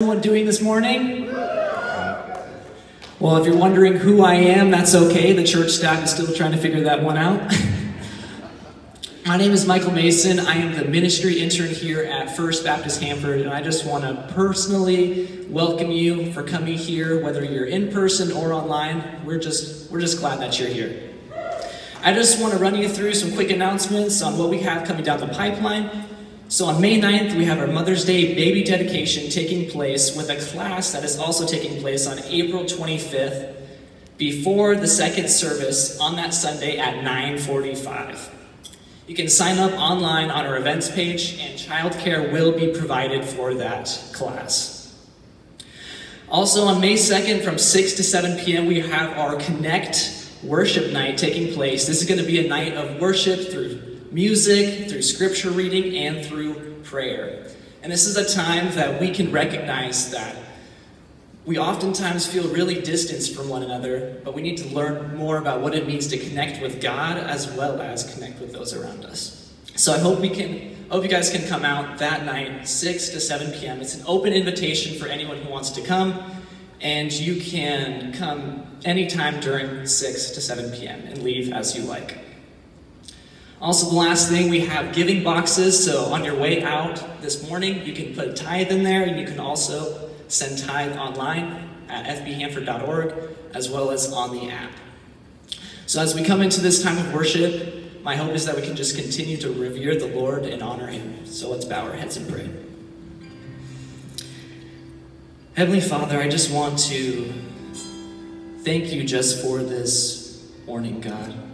everyone doing this morning? Well, if you're wondering who I am, that's okay. The church staff is still trying to figure that one out. My name is Michael Mason. I am the ministry intern here at First Baptist Hanford, and I just want to personally welcome you for coming here, whether you're in person or online. We're just we're just glad that you're here. I just want to run you through some quick announcements on what we have coming down the pipeline. So on May 9th, we have our Mother's Day baby dedication taking place with a class that is also taking place on April 25th before the second service on that Sunday at 945. You can sign up online on our events page and childcare will be provided for that class. Also on May 2nd from 6 to 7 p.m. we have our Connect worship night taking place. This is going to be a night of worship through music, through scripture reading, and through prayer. And this is a time that we can recognize that we oftentimes feel really distanced from one another, but we need to learn more about what it means to connect with God as well as connect with those around us. So I hope we can hope you guys can come out that night, 6 to 7 p.m. It's an open invitation for anyone who wants to come, and you can come anytime during 6 to 7 p.m. and leave as you like. Also, the last thing, we have giving boxes. So on your way out this morning, you can put tithe in there, and you can also send tithe online at fbhanford.org, as well as on the app. So as we come into this time of worship, my hope is that we can just continue to revere the Lord and honor Him. So let's bow our heads and pray. Heavenly Father, I just want to thank you just for this morning, God.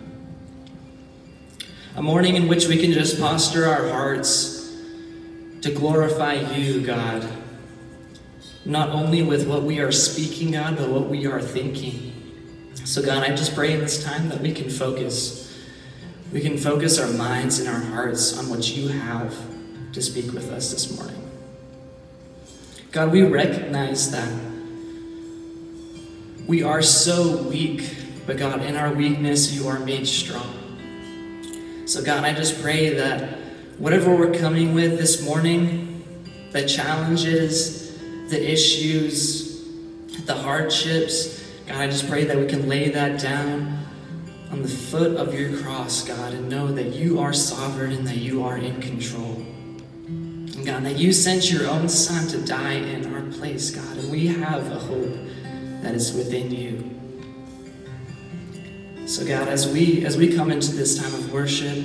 A morning in which we can just posture our hearts to glorify you, God. Not only with what we are speaking, God, but what we are thinking. So, God, I just pray in this time that we can focus. We can focus our minds and our hearts on what you have to speak with us this morning. God, we recognize that we are so weak, but God, in our weakness, you are made strong. So, God, I just pray that whatever we're coming with this morning, the challenges, the issues, the hardships, God, I just pray that we can lay that down on the foot of your cross, God, and know that you are sovereign and that you are in control. And God, that you sent your own Son to die in our place, God, and we have a hope that is within you. So God, as we as we come into this time of worship,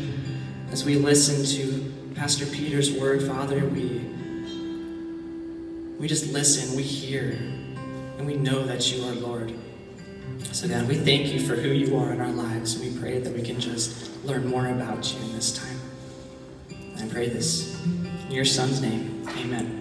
as we listen to Pastor Peter's word, Father, we we just listen, we hear, and we know that you are Lord. So God, we thank you for who you are in our lives. We pray that we can just learn more about you in this time. I pray this in your son's name. Amen.